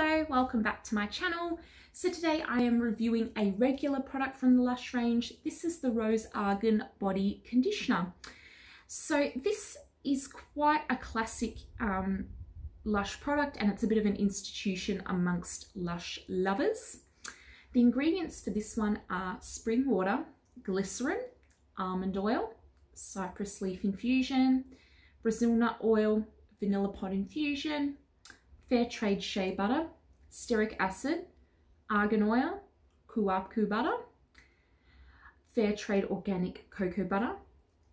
Hello, welcome back to my channel. So today I am reviewing a regular product from the Lush range. This is the Ro's Argan Body Conditioner. So this is quite a classic um, Lush product and it's a bit of an institution amongst Lush lovers. The ingredients for this one are spring water, glycerin, almond oil, cypress leaf infusion, Brazil nut oil, vanilla pod infusion, fair trade shea butter, stearic acid, argan oil, cupuaçu butter, fair trade organic cocoa butter,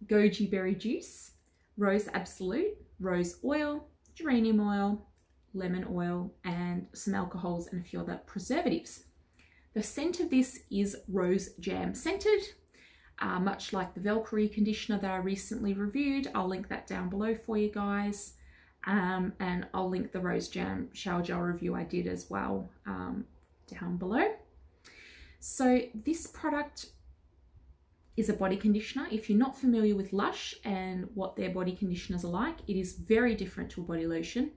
goji berry juice, rose absolute, rose oil, geranium oil, lemon oil, and some alcohols and a few other preservatives. The scent of this is rose jam scented, uh, much like the Valkyrie conditioner that I recently reviewed. I'll link that down below for you guys. Um, and I'll link the Rose Jam shower gel review I did as well um, down below. So this product is a body conditioner. If you're not familiar with Lush and what their body conditioners are like, it is very different to a body lotion.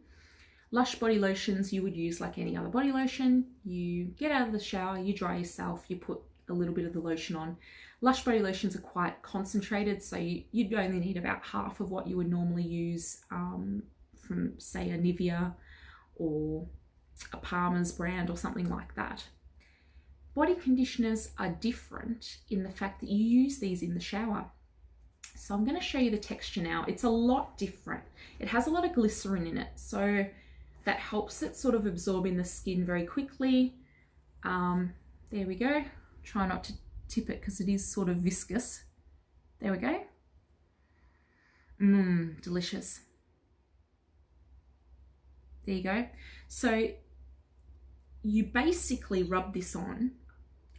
Lush body lotions you would use like any other body lotion. You get out of the shower, you dry yourself, you put a little bit of the lotion on. Lush body lotions are quite concentrated, so you, would only need about half of what you would normally use um, from say a Nivea or a Palmer's brand or something like that. Body conditioners are different in the fact that you use these in the shower. So I'm going to show you the texture now. It's a lot different. It has a lot of glycerin in it, so that helps it sort of absorb in the skin very quickly. Um, there we go. Try not to tip it because it is sort of viscous. There we go. Mmm, delicious. There you go. So you basically rub this on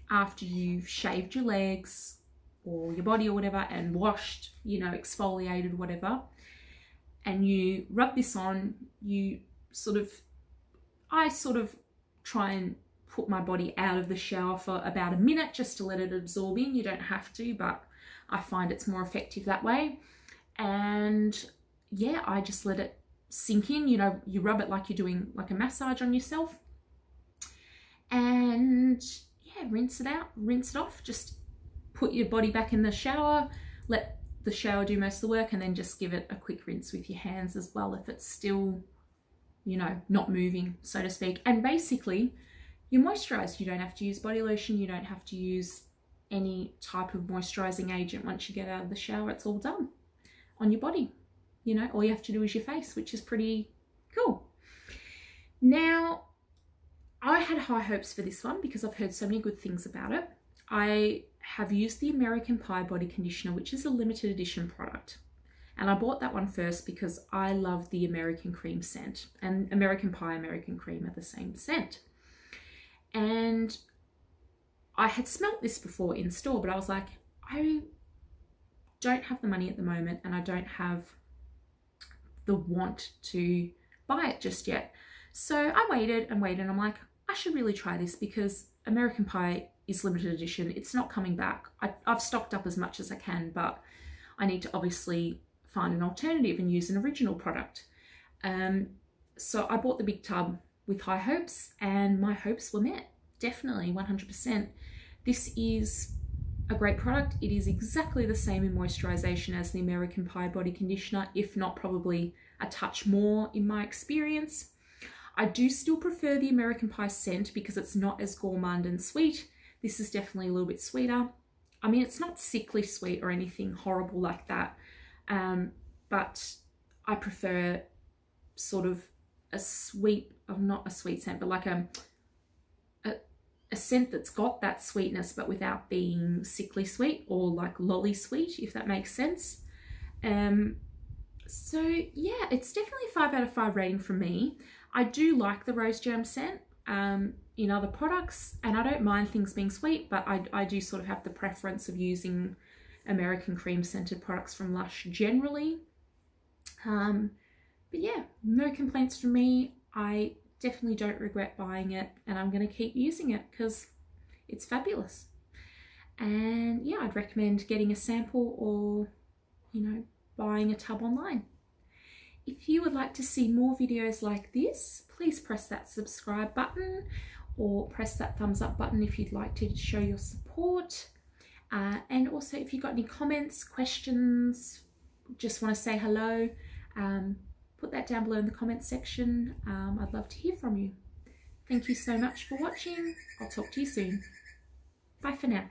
after you've shaved your legs or your body or whatever and washed, you know, exfoliated, whatever. And you rub this on, you sort of, I sort of try and put my body out of the shower for about a minute just to let it absorb in. You don't have to, but I find it's more effective that way. And yeah, I just let it sink in. You know, you rub it like you're doing like a massage on yourself. And yeah, rinse it out, rinse it off. Just put your body back in the shower, let the shower do most of the work, and then just give it a quick rinse with your hands as well if it's still, you know, not moving, so to speak. And basically, you're moisturized. You don't have to use body lotion, you don't have to use any type of moisturizing agent once you get out of the shower. It's all done on your body you know, all you have to do is your face, which is pretty cool. Now, I had high hopes for this one because I've heard so many good things about it. I have used the American Pie Body Conditioner, which is a limited edition product. And I bought that one first because I love the American Cream scent. And American Pie, American Cream are the same scent. And I had smelt this before in store, but I was like, I don't have the money at the moment and I don't have the want to buy it just yet. So I waited and waited. And I'm like, I should really try this because American Pie is limited edition. It's not coming back. I, have stocked up as much as I can, but I need to obviously find an alternative and use an original product. Um, so I bought the big tub with high hopes and my hopes were met. Definitely 100%. This is a great product. It is exactly the same in moisturization as the American Pie body conditioner, if not probably a touch more in my experience. I do still prefer the American Pie scent because it's not as gourmand and sweet. This is definitely a little bit sweeter. I mean, it's not sickly sweet or anything horrible like that, um, but I prefer sort of a sweet, oh, not a sweet scent, but like a a scent that's got that sweetness but without being sickly sweet or like lolly sweet, if that makes sense. Um, so yeah, it's definitely 5 out of 5 rating from me. I do like the Rose Jam scent um, in other products and I don't mind things being sweet, but I, I do sort of have the preference of using American cream scented products from Lush generally. Um, but yeah, no complaints from me. I definitely don't regret buying it and I'm going to keep using it because it's fabulous. And yeah, I'd recommend getting a sample or, you know, buying a tub online. if you would like to see more videos like this, please press that subscribe button or press that thumbs up button if you'd like to show your support. Uh, and also if you've got any comments, questions, just want to say hello, um, put that down below in the comments section. Um, I'd love to hear from you. Thank you so much for watching. I'll talk to you soon. Bye for now.